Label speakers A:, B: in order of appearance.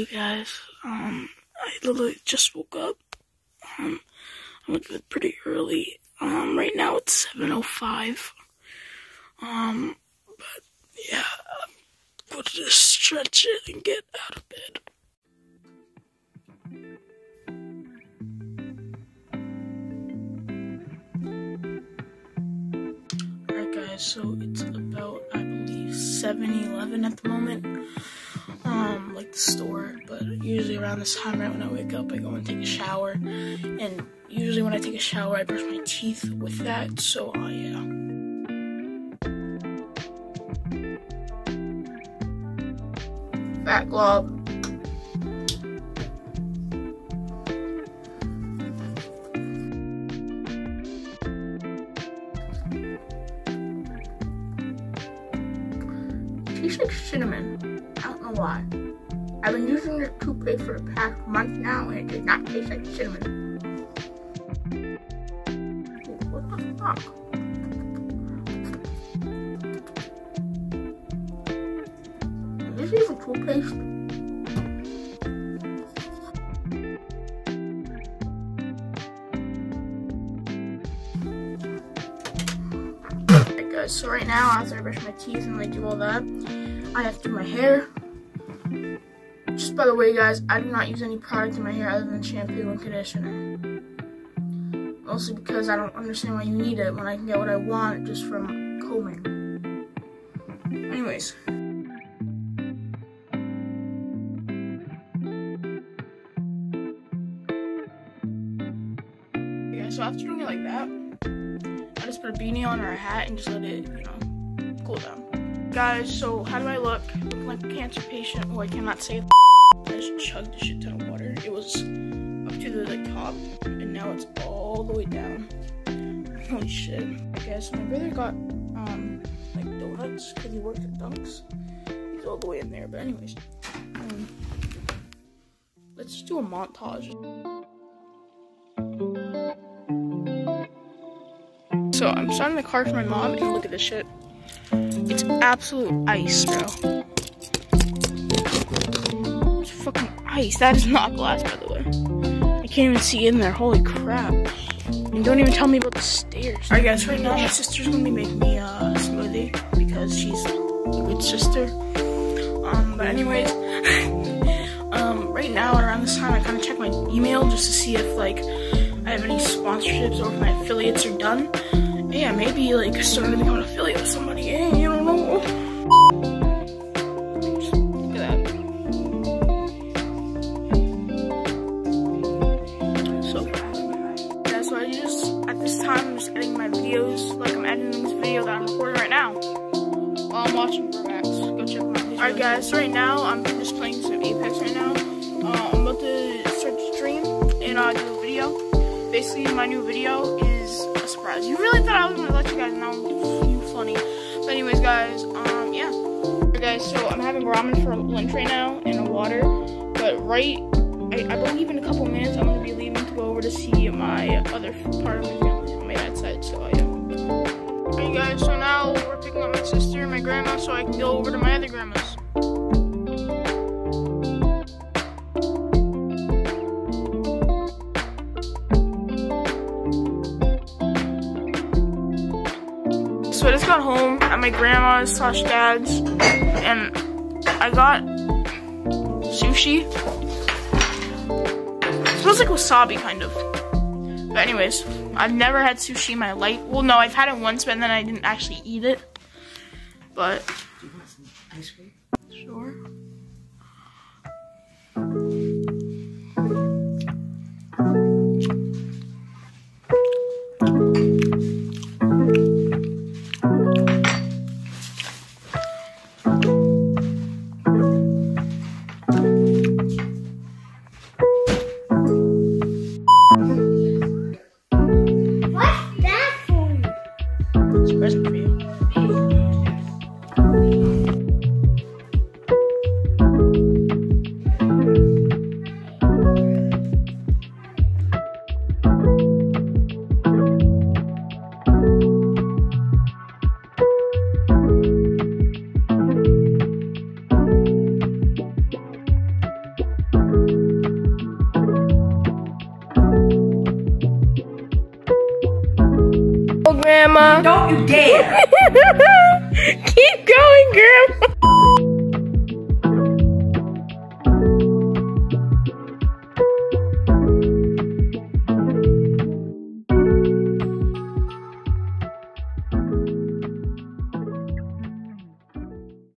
A: Hey guys, um, I literally just woke up. Um, I went to bed pretty early. Um, right now it's 7.05. Um, but yeah, I'm going to just stretch it and get out of bed. Alright guys, so it's about, I believe, 7-Eleven at the moment um, like the store, but usually around this time, right when I wake up, I go and take a shower. And usually when I take a shower, I brush my teeth with that, so uh, yeah. Fat glob. Tastes like cinnamon know why. I've been using this toothpaste for the past month now and it does not taste like cinnamon. what the fuck? Is this even toothpaste? so right now after I brush my teeth and like do all that, I have to do my hair, just by the way, guys, I do not use any product in my hair other than shampoo and conditioner. Mostly because I don't understand why you need it when I can get what I want just from combing. Anyways. Yeah, so after doing it like that, I just put a beanie on or a hat and just let it, you know, cool down. Guys, so how do I look? look like a cancer patient. Oh, I cannot say I just chugged a shit ton of water. It was up to the like, top, and now it's all the way down. Holy shit. I guess my brother got, um, like donuts because he works at Dunks. He's all the way in there, but anyways. Um, let's just do a montage. So I'm starting the car for my mom, and look at this shit. It's absolute ice, bro. It's fucking ice. That is not glass, by the way. I can't even see in there. Holy crap. And don't even tell me about the stairs. Alright guys, right now my sister's gonna be making me a smoothie because she's a good sister. Um, but anyways, um, right now around this time I kind of check my email just to see if like Have any sponsorships or if my affiliates are done. Yeah, maybe like start to become an affiliate with somebody. Yeah, you don't know. So yeah, so I just at this time I'm just editing my videos like I'm editing this video that I'm recording right now while I'm watching Vermax. Go check my videos. Alright guys, right now I'm just playing some Apex right now. Uh, I'm about to start the stream and I'll do a video. Basically, my new video is a surprise. You really thought I was gonna let you guys know? You funny. But anyways, guys, um, yeah. Right, guys, so I'm having ramen for lunch right now and water. But right, I, I believe in a couple minutes I'm gonna be leaving to go over to see my other part of my family on my dad's side. So yeah. Alright guys, so now we're picking up my sister and my grandma so I can go over to my other grandma's. Just got home at my grandma's slash dad's and I got sushi. It smells like wasabi kind of. But anyways, I've never had sushi in my life. Well, no, I've had it once, but then I didn't actually eat it. But.
B: Sure.
A: Grandma.
B: Don't you dare.
A: Keep going, Grandma.